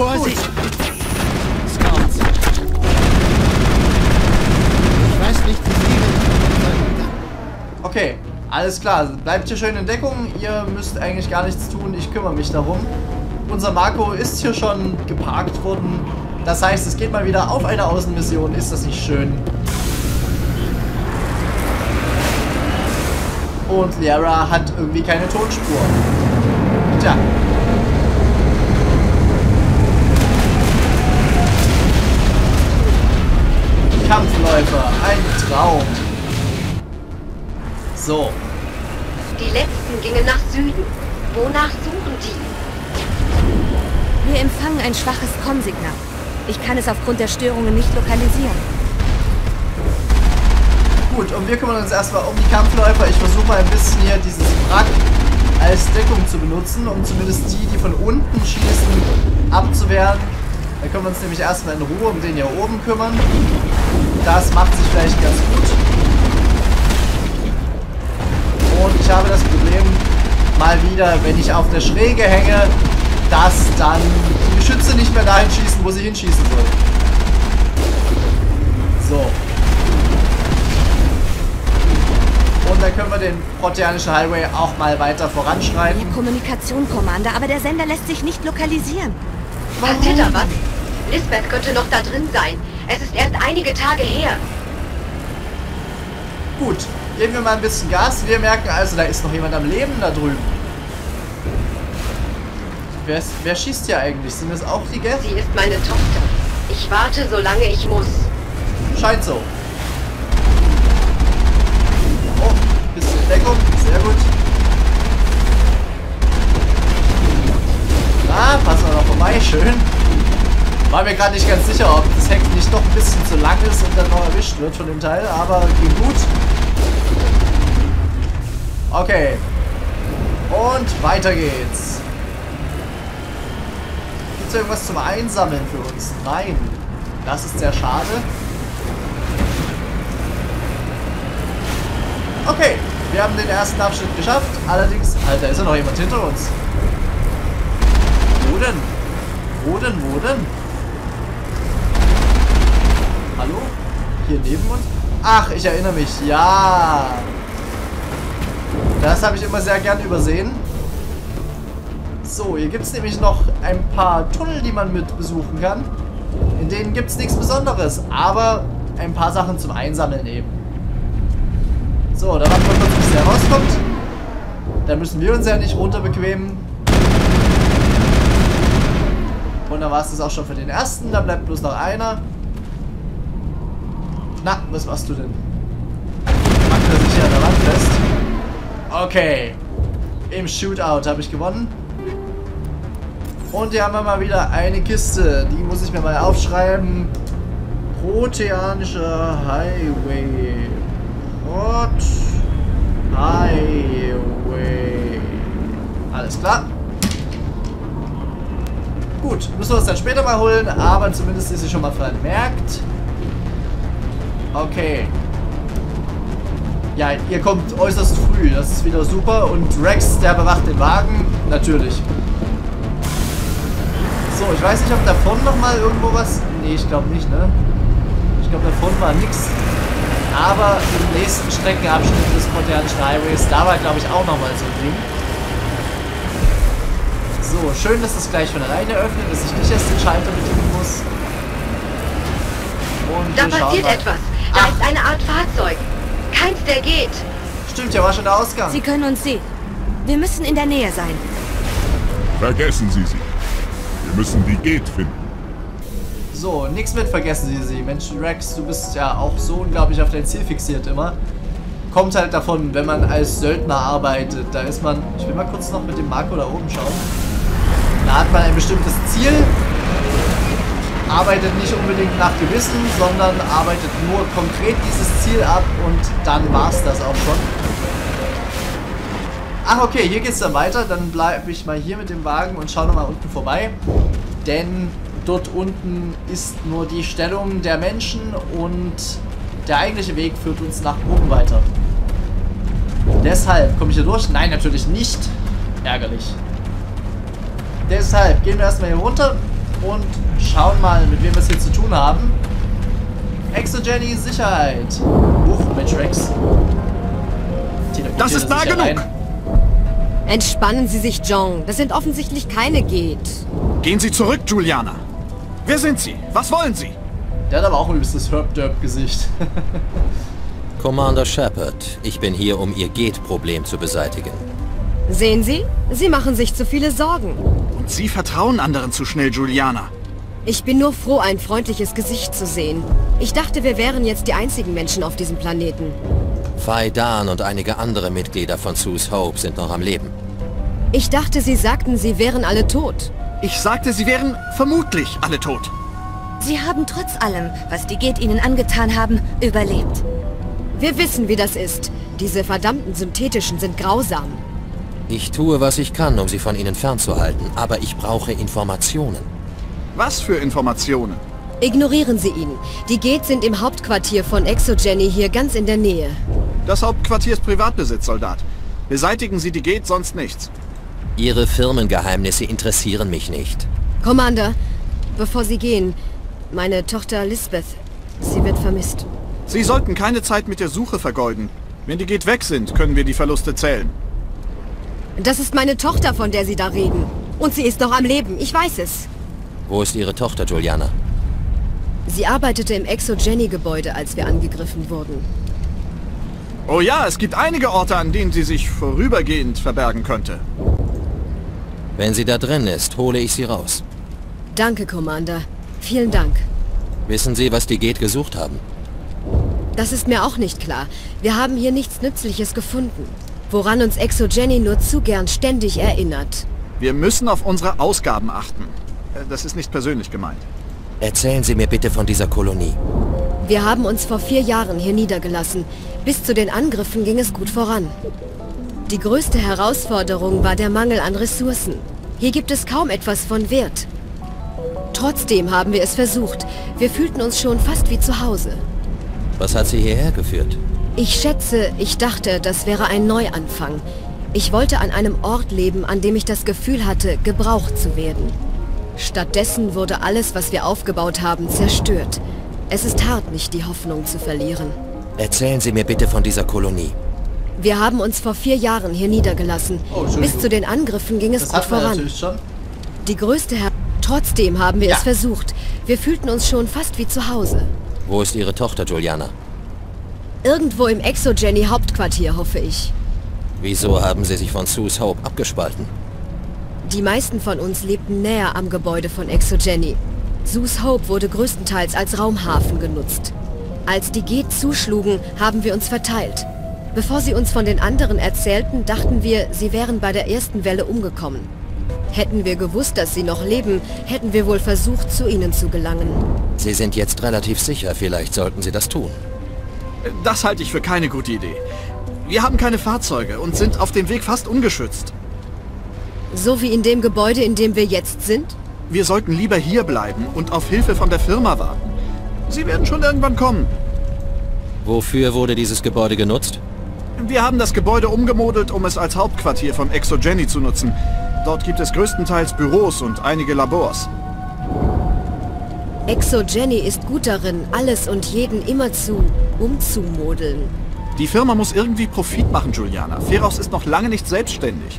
Vorsicht! Scouts! Ich weiß nicht, wie viele Okay, alles klar. Bleibt hier schön in Deckung. Ihr müsst eigentlich gar nichts tun. Ich kümmere mich darum. Unser Marco ist hier schon geparkt worden. Das heißt, es geht mal wieder auf eine Außenmission. Ist das nicht schön? Und Liara hat irgendwie keine Tonspur. Tja. Kampfläufer, ein Traum. So. Die letzten gingen nach Süden. Wonach suchen die? Wir empfangen ein schwaches Com-Signal. Ich kann es aufgrund der Störungen nicht lokalisieren. Gut, und wir kümmern uns erstmal um die Kampfläufer. Ich versuche mal ein bisschen hier dieses Wrack als Deckung zu benutzen, um zumindest die, die von unten schießen, abzuwehren. Dann können wir uns nämlich erstmal in Ruhe um den hier oben kümmern. Das macht sich vielleicht ganz gut. Und ich habe das Problem mal wieder, wenn ich auf der Schräge hänge, dass dann die Geschütze nicht mehr dahin schießen, wo sie hinschießen sollen. So. Und dann können wir den proteanischen Highway auch mal weiter voranschreiten. Mehr Kommunikation, Commander, aber der Sender lässt sich nicht lokalisieren. Was? Lisbeth könnte noch da drin sein. Es ist erst einige Tage her. Gut, geben wir mal ein bisschen Gas. Wir merken also, da ist noch jemand am Leben da drüben. Wer, wer schießt hier eigentlich? Sind das auch die Gäste? Sie ist meine Tochter. Ich warte, solange ich muss. Scheint so. Oh, bisschen Deckung. Sehr gut. Ah, passen wir noch vorbei. Schön. War mir gerade nicht ganz sicher, ob das Heck nicht noch ein bisschen zu lang ist und dann noch erwischt wird von dem Teil, aber ging gut. Okay. Und weiter geht's. Gibt es irgendwas zum Einsammeln für uns? Nein. Das ist sehr schade. Okay, wir haben den ersten Abschnitt geschafft. Allerdings, Alter, ist ja noch jemand hinter uns. Wo denn? Wo denn, wo denn? Hier neben uns? Ach, ich erinnere mich. Ja. Das habe ich immer sehr gern übersehen. So, hier gibt es nämlich noch ein paar Tunnel, die man mit besuchen kann. In denen gibt es nichts Besonderes, aber ein paar Sachen zum Einsammeln eben. So, dann warten wir bis der rauskommt. Dann müssen wir uns ja nicht runter bequemen. Und dann war es das auch schon für den ersten. Dann bleibt bloß noch einer. Na, was machst du denn? Macht er sich an der Wand fest? Okay. Im Shootout habe ich gewonnen. Und hier haben wir mal wieder eine Kiste. Die muss ich mir mal aufschreiben. Proteanischer Highway. Prot Highway. Alles klar. Gut, müssen wir uns dann später mal holen, aber zumindest ist sie schon mal vermerkt. Okay. Ja, ihr kommt äußerst früh, das ist wieder super. Und Rex, der bewacht den Wagen, natürlich. So, ich weiß nicht, ob davon nochmal irgendwo was... Nee, ich glaube nicht, ne? Ich glaube, davon war nichts. Aber im nächsten Streckenabschnitt des Koreanischen Highways, da war, glaube ich, auch nochmal so ein Ding. So, schön, dass das gleich von alleine öffnet, dass ich nicht erst den Schalter bedienen muss. Und Da passiert etwas. Da ist eine Art Fahrzeug. Keins, der geht. Stimmt, ja war schon der Ausgang. Sie können uns sehen. Wir müssen in der Nähe sein. Vergessen Sie sie. Wir müssen die Geht finden. So, nichts mit vergessen Sie sie. Mensch, Rex, du bist ja auch so unglaublich auf dein Ziel fixiert immer. Kommt halt davon, wenn man als Söldner arbeitet. Da ist man... Ich will mal kurz noch mit dem Marco da oben schauen. Da hat man ein bestimmtes Ziel. Arbeitet nicht unbedingt nach Gewissen, sondern arbeitet nur konkret dieses Ziel ab und dann war's das auch schon. Ach okay, hier geht's dann weiter. Dann bleibe ich mal hier mit dem Wagen und schaue nochmal unten vorbei. Denn dort unten ist nur die Stellung der Menschen und der eigentliche Weg führt uns nach oben weiter. Deshalb komme ich hier durch? Nein, natürlich nicht. Ärgerlich. Deshalb gehen wir erstmal hier runter und schauen mal, mit wem wir es hier zu tun haben. Exogeny Sicherheit. Rex. Teleportiert Das ist nah genug. rein. Entspannen Sie sich, John. Das sind offensichtlich keine Geht. Gehen Sie zurück, Juliana. Wer sind Sie? Was wollen Sie? Der hat aber auch ein übelstes Herb-Derb-Gesicht. Commander Shepard, ich bin hier, um Ihr Geht-Problem zu beseitigen. Sehen Sie? Sie machen sich zu viele Sorgen. Und Sie vertrauen anderen zu schnell, Juliana. Ich bin nur froh, ein freundliches Gesicht zu sehen. Ich dachte, wir wären jetzt die einzigen Menschen auf diesem Planeten. Faidan und einige andere Mitglieder von Sus Hope sind noch am Leben. Ich dachte, Sie sagten, Sie wären alle tot. Ich sagte, Sie wären vermutlich alle tot. Sie haben trotz allem, was die Geht ihnen angetan haben, überlebt. Wir wissen, wie das ist. Diese verdammten Synthetischen sind grausam. Ich tue, was ich kann, um sie von ihnen fernzuhalten, aber ich brauche Informationen. Was für Informationen? Ignorieren Sie ihn. Die Geht sind im Hauptquartier von Exogeny hier ganz in der Nähe. Das Hauptquartier ist Privatbesitz, Soldat. Beseitigen Sie die geht sonst nichts. Ihre Firmengeheimnisse interessieren mich nicht. Commander, bevor Sie gehen, meine Tochter Lisbeth, sie wird vermisst. Sie sollten keine Zeit mit der Suche vergeuden. Wenn die geht weg sind, können wir die Verluste zählen. Das ist meine Tochter, von der Sie da reden. Und sie ist noch am Leben, ich weiß es. Wo ist Ihre Tochter, Juliana? Sie arbeitete im Exogeny-Gebäude, als wir angegriffen wurden. Oh ja, es gibt einige Orte, an denen sie sich vorübergehend verbergen könnte. Wenn sie da drin ist, hole ich sie raus. Danke, Commander. Vielen Dank. Wissen Sie, was die Geht gesucht haben? Das ist mir auch nicht klar. Wir haben hier nichts Nützliches gefunden. Woran uns Exogeny nur zu gern ständig erinnert. Wir müssen auf unsere Ausgaben achten. Äh, Das ist nicht persönlich gemeint. Erzählen Sie mir bitte von dieser Kolonie. Wir haben uns vor vier Jahren hier niedergelassen. Bis zu den Angriffen ging es gut voran. Die größte Herausforderung war der Mangel an Ressourcen. Hier gibt es kaum etwas von Wert. Trotzdem haben wir es versucht. Wir fühlten uns schon fast wie zu Hause. Was hat Sie hierher geführt? Ich schätze, ich dachte, das wäre ein Neuanfang. Ich wollte an einem Ort leben, an dem ich das Gefühl hatte, gebraucht zu werden. Stattdessen wurde alles, was wir aufgebaut haben, zerstört. Es ist hart, nicht die Hoffnung zu verlieren. Erzählen Sie mir bitte von dieser Kolonie. Wir haben uns vor vier Jahren hier niedergelassen. Oh. Bis zu den Angriffen ging es Das gut voran. Die größte Her Trotzdem haben wir Ja. es versucht. Wir fühlten uns schon fast wie zu Hause. Wo ist Ihre Tochter, Juliana? Irgendwo im Exogeny Hauptquartier, hoffe ich. Wieso haben Sie sich von Sus Hope abgespalten? Die meisten von uns lebten näher am Gebäude von Exogeny. Sus Hope wurde größtenteils als Raumhafen genutzt. Als die Geht zuschlugen, haben wir uns verteilt. Bevor sie uns von den anderen erzählten, dachten wir, sie wären bei der ersten Welle umgekommen. Hätten wir gewusst, dass sie noch leben, hätten wir wohl versucht, zu ihnen zu gelangen. Sie sind jetzt relativ sicher, vielleicht sollten Sie das tun. Das halte ich für keine gute Idee. Wir haben keine Fahrzeuge und sind auf dem Weg fast ungeschützt. So wie in dem Gebäude, in dem wir jetzt sind? Wir sollten lieber hier bleiben und auf Hilfe von der Firma warten. Sie werden schon irgendwann kommen. Wofür wurde dieses Gebäude genutzt? Wir haben das Gebäude umgemodelt, um es als Hauptquartier von Exogeny zu nutzen. Dort gibt es größtenteils Büros und einige Labors. Exogeny ist gut darin, alles und jeden immerzu umzumodeln. Die Firma muss irgendwie Profit machen, Juliana. Ferox ist noch lange nicht selbstständig.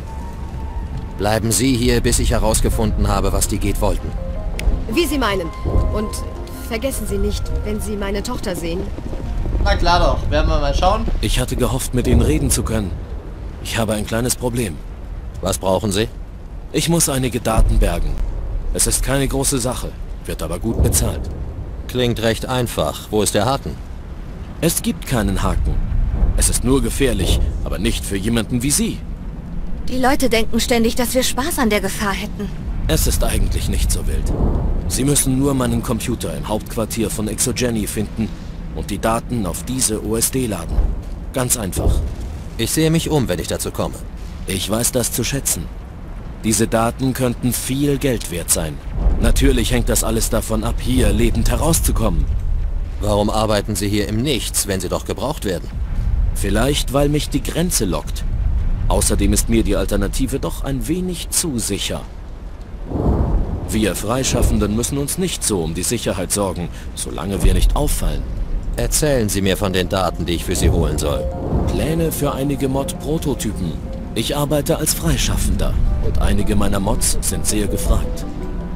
Bleiben Sie hier, bis ich herausgefunden habe, was die Geht wollten. Wie Sie meinen. Und vergessen Sie nicht, wenn Sie meine Tochter sehen. Na klar doch, werden wir mal schauen. Ich hatte gehofft, mit Ihnen reden zu können. Ich habe ein kleines Problem. Was brauchen Sie? Ich muss einige Daten bergen. Es ist keine große Sache, wird aber gut bezahlt. Klingt recht einfach. Wo ist der Haken? Es gibt keinen Haken. Es ist nur gefährlich, aber nicht für jemanden wie Sie. Die Leute denken ständig, dass wir Spaß an der Gefahr hätten. Es ist eigentlich nicht so wild. Sie müssen nur meinen Computer im Hauptquartier von Exogeny finden und die Daten auf diese OSD laden. Ganz einfach. Ich sehe mich um, wenn ich dazu komme. Ich weiß das zu schätzen. Diese Daten könnten viel Geld wert sein. Natürlich hängt das alles davon ab, hier lebend herauszukommen. Warum arbeiten Sie hier im Nichts, wenn Sie doch gebraucht werden? Vielleicht, weil mich die Grenze lockt. Außerdem ist mir die Alternative doch ein wenig zu sicher. Wir Freischaffenden müssen uns nicht so um die Sicherheit sorgen, solange wir nicht auffallen. Erzählen Sie mir von den Daten, die ich für Sie holen soll. Pläne für einige Mod-Prototypen. Ich arbeite als Freischaffender und einige meiner Mods sind sehr gefragt.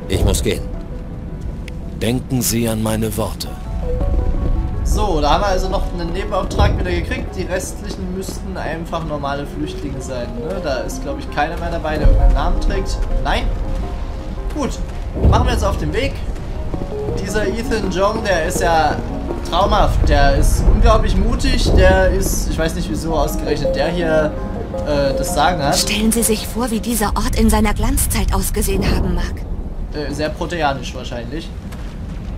Ich muss gehen. Denken Sie an meine Worte. So, da haben wir also noch einen Nebenauftrag wieder gekriegt. Die restlichen müssten einfach normale Flüchtlinge sein. Ne? Da ist, glaube ich, keiner mehr dabei, der irgendeinen Namen trägt. Nein? Gut. Machen wir jetzt auf den Weg. Dieser Ethan Jong, der ist ja traumhaft. Der ist unglaublich mutig. Der ist, ich weiß nicht wieso ausgerechnet, der hier äh, das Sagen hat. Stellen Sie sich vor, wie dieser Ort in seiner Glanzzeit ausgesehen haben mag. Äh, sehr proteanisch wahrscheinlich.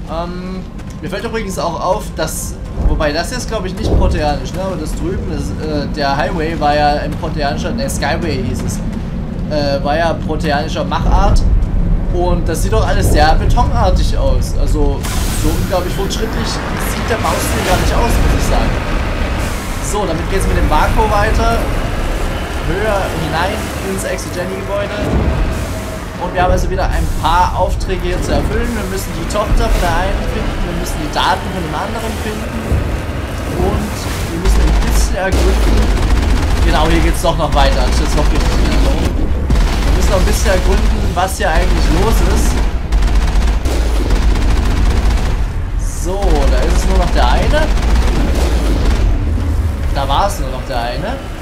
Ähm, mir fällt übrigens auch auf, dass, wobei das jetzt glaube ich nicht proteanisch, ne, aber das drüben ist, äh, der Highway war ja ein proteanischer, ne, Skyway hieß es, äh, war ja proteanischer Machart und das sieht doch alles sehr betonartig aus. Also so unglaublich fortschrittlich sieht der Baustil gar nicht aus, muss ich sagen. So, damit geht es mit dem Marco weiter, höher hinein ins Exogeny-Gebäude. Und wir haben also wieder ein paar Aufträge hier zu erfüllen. Wir müssen die Tochter von der einen finden, wir müssen die Daten von dem anderen finden. Und wir müssen ein bisschen ergründen. Genau, hier geht es doch noch weiter. Das ist noch richtig. Wir müssen noch ein bisschen ergründen, was hier eigentlich los ist. So, da ist es nur noch der eine. Da war es nur noch der eine.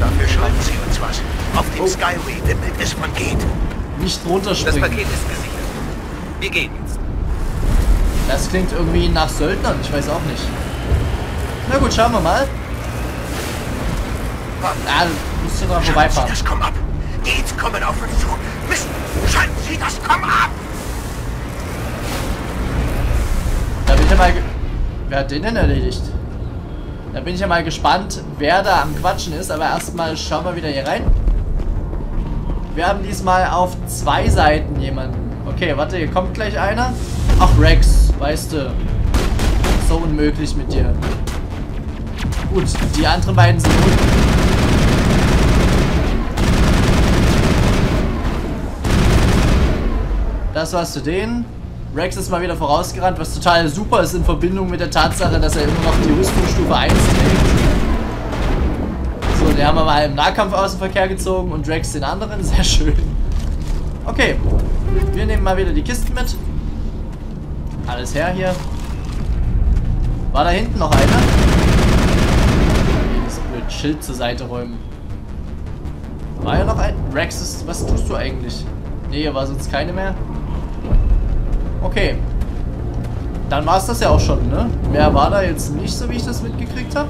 Dafür schreiben Sie uns was. Auf dem Oh. Skyway wimmelt es von geht. Nicht Das runterspringen. Paket ist gesichert. Wir gehen jetzt. Das klingt irgendwie nach Söldnern, ich weiß auch nicht. Na gut, schauen wir mal. Ah, du musst hier dran Schalten Sie vorbeifahren. das Komm ab. Geht's kommen auf uns zu. Mist. Schalten Sie das Komm ab. Da ja mal... Wer hat den denn erledigt? Da bin ich ja mal gespannt, wer da am Quatschen ist. Aber erstmal schauen wir wieder hier rein. Wir haben diesmal auf zwei Seiten jemanden. Okay, warte, hier kommt gleich einer. Ach, Rex, weißt du. So unmöglich mit dir. Gut, die anderen beiden sind unten. Das war's zu denen. Rex ist mal wieder vorausgerannt, was total super ist in Verbindung mit der Tatsache, dass er immer noch die Rüstungsstufe 1 trägt. So, den haben wir mal im Nahkampf aus dem Verkehr gezogen und Rex den anderen. Sehr schön. Okay, wir nehmen mal wieder die Kisten mit. Alles her hier. War da hinten noch einer? Nee, das blöd Schild zur Seite räumen. War ja noch ein? Rex, was tust du eigentlich? Nee, hier war sonst keine mehr. Okay. Dann war es das ja auch schon, ne? Mehr war da jetzt nicht so, wie ich das mitgekriegt habe.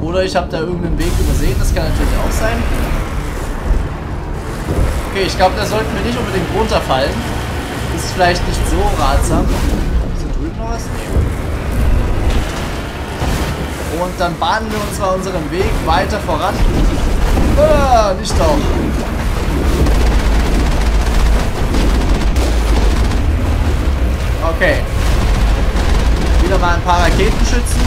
Oder ich habe da irgendeinen Weg übersehen, das kann natürlich auch sein. Okay, ich glaube, da sollten wir nicht unbedingt runterfallen. Ist vielleicht nicht so ratsam. Ist hier drüben noch was? Und dann bahnen wir uns mal unseren Weg weiter voran. Ah, nicht doch. Okay. Wieder mal ein paar Raketenschützen.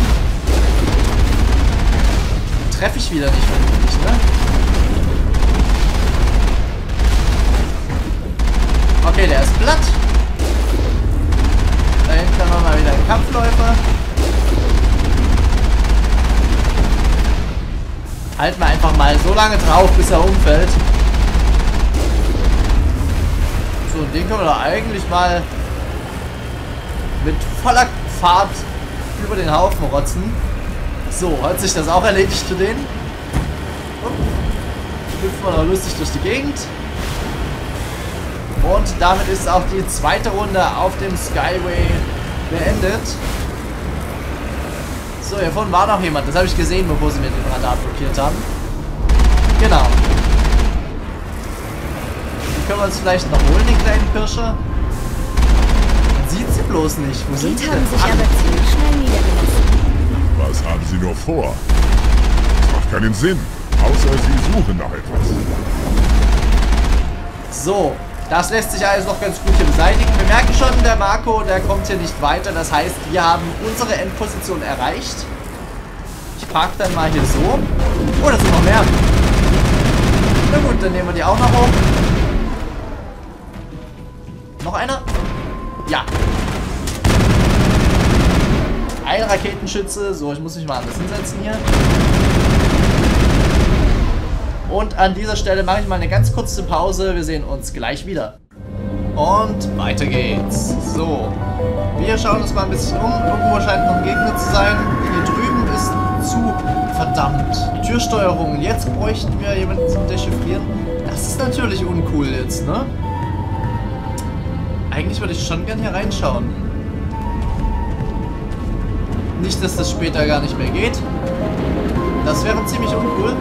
Treffe ich wieder nicht vernünftig, ne? Okay, der ist platt. Da hinten haben wir mal wieder einen Kampfläufer. Halten wir einfach mal so lange drauf, bis er umfällt. So, den können wir doch eigentlich mal mit voller Fahrt über den Haufen rotzen. So, hat sich das auch erledigt für den. Upp. Hüpfen wir noch lustig durch die Gegend. Und damit ist auch die zweite Runde auf dem Skyway beendet. So, hier vorne war noch jemand. Das habe ich gesehen, bevor sie mir den Radar blockiert haben. Genau. Die können wir uns vielleicht noch holen, die kleinen Pirsche. Bloß nicht. Wo sind Die sie haben denn? sich aber ziemlich schnell niedergelassen. Was haben Sie nur vor? Das macht keinen Sinn, außer Sie suchen nach etwas. So, das lässt sich alles noch ganz gut hier beseitigen. Wir merken schon, der Marco, der kommt hier nicht weiter. Das heißt, wir haben unsere Endposition erreicht. Ich park dann mal hier so. Oh, da sind noch mehr. Na gut, dann nehmen wir die auch noch hoch. Bogenschütze. So, ich muss mich mal anders hinsetzen hier. Und an dieser Stelle mache ich mal eine ganz kurze Pause. Wir sehen uns gleich wieder. Und weiter geht's. So, wir schauen uns mal ein bisschen um. Irgendwo scheint noch ein Gegner zu sein. Hier drüben ist zu verdammt. Türsteuerung. Jetzt bräuchten wir jemanden zum Dechiffrieren. Das ist natürlich uncool jetzt, ne? Eigentlich würde ich schon gern hier reinschauen. Nicht, dass das später gar nicht mehr geht. Das wäre ziemlich uncool.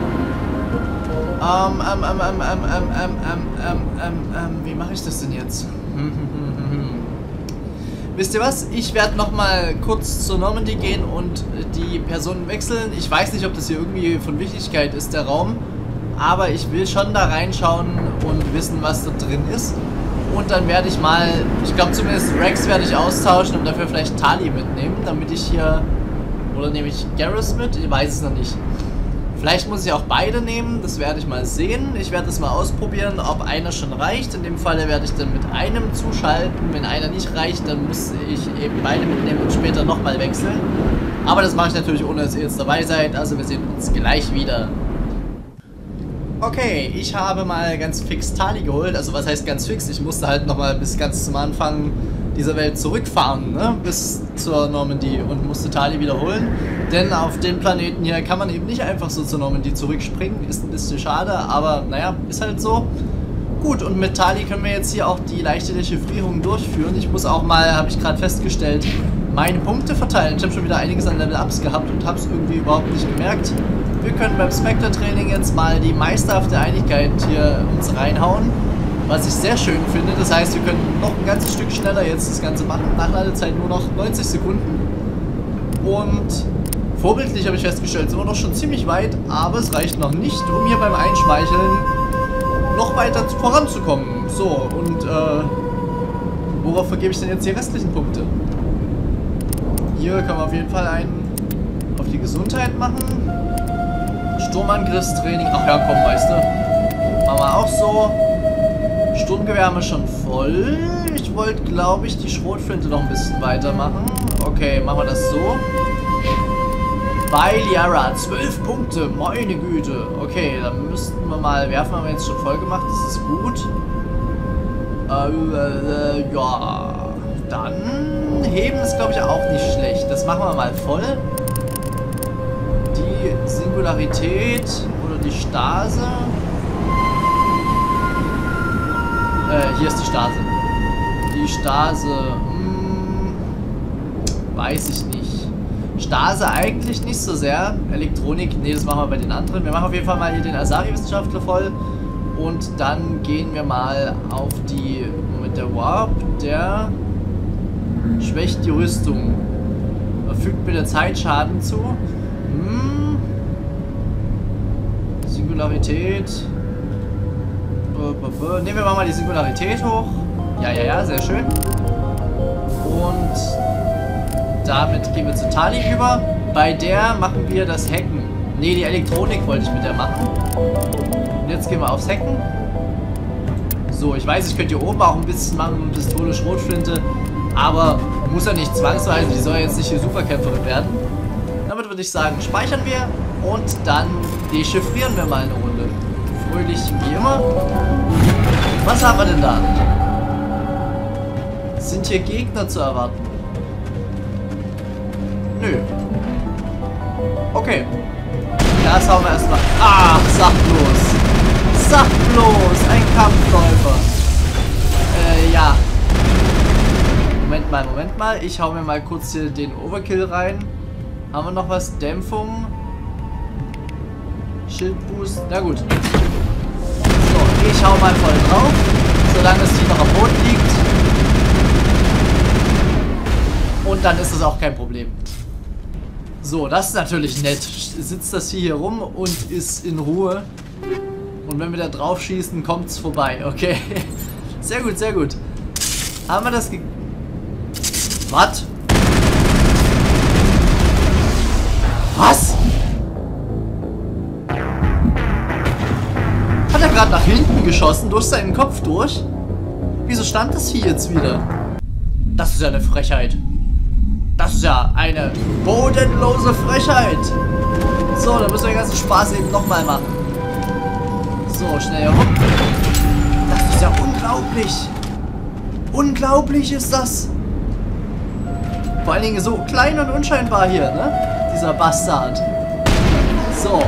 Ähm, ähm, ähm, ähm, ähm, ähm, ähm, ähm, ähm, ähm, ähm, wie mache ich das denn jetzt? Wisst ihr was? Ich werde nochmal kurz zur Normandy gehen und die Personen wechseln. Ich weiß nicht, ob das hier irgendwie von Wichtigkeit ist, der Raum. Aber ich will schon da reinschauen und wissen, was da drin ist. Und dann werde ich mal, ich glaube zumindest Rex werde ich austauschen und dafür vielleicht Tali mitnehmen, damit ich hier, oder nehme ich Garrus mit? Ich weiß es noch nicht. Vielleicht muss ich auch beide nehmen, das werde ich mal sehen. Ich werde es mal ausprobieren, ob einer schon reicht. In dem Falle werde ich dann mit einem zuschalten. Wenn einer nicht reicht, dann muss ich eben beide mitnehmen und später nochmal wechseln. Aber das mache ich natürlich ohne, dass ihr jetzt dabei seid. Also wir sehen uns gleich wieder. Okay, ich habe mal ganz fix Tali geholt. Also was heißt ganz fix? Ich musste halt nochmal bis ganz zum Anfang dieser Welt zurückfahren, ne? bis zur Normandie und musste Tali wiederholen. Denn auf dem Planeten hier kann man eben nicht einfach so zur Normandie zurückspringen. Ist ein bisschen schade, aber naja, ist halt so. Gut, und mit Tali können wir jetzt hier auch die leichte Dechiffrierung durchführen. Ich muss auch mal, habe ich gerade festgestellt, meine Punkte verteilen. Ich habe schon wieder einiges an Level-Ups gehabt und habe es irgendwie überhaupt nicht gemerkt. Wir können beim Spectre-Training jetzt mal die meisterhafte Einigkeit hier uns reinhauen was ich sehr schön finde. Das heißt, wir können noch ein ganzes Stück schneller jetzt das Ganze machen. Nachladezeit nur noch 90 Sekunden. Und vorbildlich habe ich festgestellt, sind wir noch schon ziemlich weit, aber es reicht noch nicht, um hier beim Einschmeicheln noch weiter voranzukommen. So, und äh, worauf vergebe ich denn jetzt die restlichen Punkte? Hier können wir auf jeden Fall einen auf die Gesundheit machen. Sturmangriffstraining. Ach ja, komm, weißt du. Machen wir auch so. Sturmgewehr haben wir schon voll. Ich wollte, glaube ich, die Schrotflinte noch ein bisschen weitermachen. Okay, machen wir das so. Bei Liara, 12 Punkte, meine Güte. Okay, dann müssten wir mal werfen, haben wir jetzt schon voll gemacht, das ist gut. Äh, äh, ja, dann heben ist, glaube ich, auch nicht schlecht. Das machen wir mal voll. Die Singularität oder die Stase. Äh, hier ist die Stase. Die Stase, hm, weiß ich nicht. Stase eigentlich nicht so sehr. Elektronik, nee, das machen wir bei den anderen. Wir machen auf jeden Fall mal hier den Asari-Wissenschaftler voll. Und dann gehen wir mal auf die, mit der Warp, der schwächt die Rüstung. Fügt mir der Zeit Schaden zu. Hm. Singularität. Nehmen wir mal die Singularität hoch. Ja, ja, ja, sehr schön. Und damit gehen wir zu Tali über. Bei der machen wir das Hacken. Ne, die Elektronik wollte ich mit der machen. Und jetzt gehen wir aufs Hacken. So, ich weiß, ich könnte hier oben auch ein bisschen machen, Pistole, Schrotflinte. Aber muss ja nicht zwangsweise, die soll jetzt nicht hier Superkämpferin werden. Damit würde ich sagen, speichern wir und dann dechiffrieren wir mal eine Runde fröhlich wie immer. Was haben wir denn da? Sind hier Gegner zu erwarten? Nö. Okay. Das hauen wir erstmal. Ach. Sag bloß. Ein Kampfläufer. Äh, ja. Moment mal, Moment mal. Ich hau mir mal kurz hier den Overkill rein. Haben wir noch was? Dämpfung. Schildboost. Na gut. Ich hau mal voll drauf, solange es hier noch am Boden liegt. Und dann ist es auch kein Problem. So, das ist natürlich nett. Sitzt das hier rum und ist in Ruhe. Und wenn wir da drauf schießen, kommt es vorbei. Okay. Sehr gut, sehr gut. Haben wir das ge... Was? Hat nach hinten geschossen, durch seinen Kopf durch? Wieso stand das hier jetzt wieder? Das ist ja eine Frechheit. Das ist ja eine bodenlose Frechheit. So, dann müssen wir den ganzen Spaß eben nochmal machen. So, schnell hier hoch. Das ist ja unglaublich. Unglaublich ist das. Vor allen Dingen so klein und unscheinbar hier, ne? Dieser Bastard. So.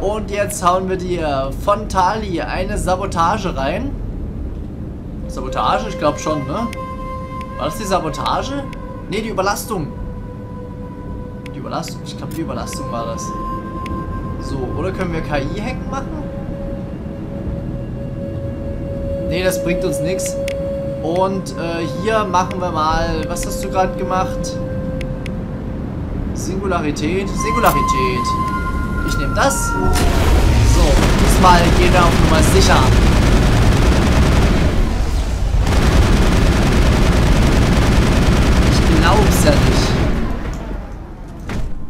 Und jetzt hauen wir dir von Tali eine Sabotage rein. Sabotage? Ich glaube schon, ne? War das die Sabotage? Ne, die Überlastung. Die Überlastung? Ich glaube, die Überlastung war das. So, oder können wir KI-Hacken machen? Ne, das bringt uns nichts. Und äh, hier machen wir mal... Was hast du gerade gemacht? Singularität. Singularität. Ich nehme das. So, diesmal gehen wir auf Nummer sicher. Ich glaub's ja nicht.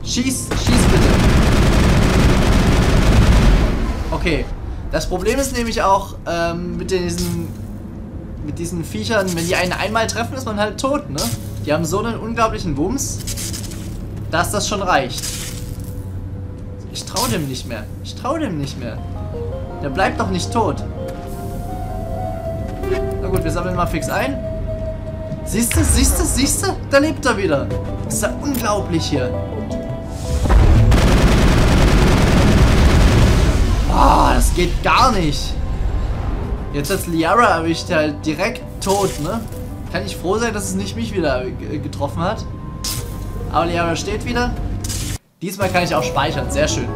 Schieß, schieß bitte. Okay. Das Problem ist nämlich auch ähm, mit diesen mit diesen Viechern, wenn die einen einmal treffen, ist man halt tot, ne? Die haben so einen unglaublichen Wumms, dass das schon reicht. Ich trau dem nicht mehr. Ich trau dem nicht mehr. Der bleibt doch nicht tot. Na gut, wir sammeln mal fix ein. Siehst du, siehst du, siehst du? Da lebt er wieder. Ist ja unglaublich hier. Ah, das geht gar nicht. Jetzt hat Liara erwischt, halt direkt tot, ne? Kann ich froh sein, dass es nicht mich wieder getroffen hat. Aber Liara steht wieder. Diesmal kann ich auch speichern, sehr schön.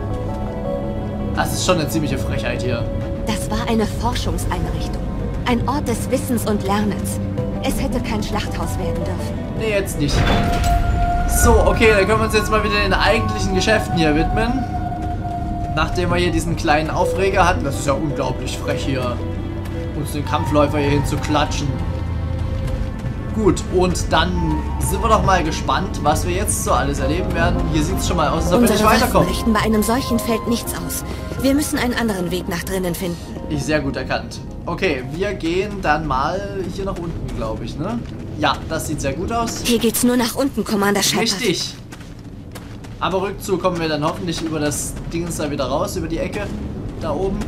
Das ist schon eine ziemliche Frechheit hier. Das war eine Forschungseinrichtung. Ein Ort des Wissens und Lernens. Es hätte kein Schlachthaus werden dürfen. Nee, jetzt nicht. So, okay, dann können wir uns jetzt mal wieder den eigentlichen Geschäften hier widmen. Nachdem wir hier diesen kleinen Aufreger hatten. Das ist ja unglaublich frech hier uns den Kampfläufer hier hin zu klatschen. Gut, und dann sind wir doch mal gespannt, was wir jetzt so alles erleben werden. Hier sieht es schon mal aus, als ob wir nicht weiterkommen. richten bei einem solchen Feld nichts aus. Wir müssen einen anderen Weg nach drinnen finden. Ich sehr gut erkannt. Okay, wir gehen dann mal hier nach unten, glaube ich, ne? Ja, das sieht sehr gut aus. Hier geht's nur nach unten, Commander Shepard. Richtig. Aber rückzu kommen wir dann hoffentlich über das Ding da wieder raus, über die Ecke da oben.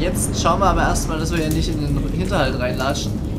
Jetzt schauen wir aber erstmal, dass wir hier nicht in den Hinterhalt reinlatschen.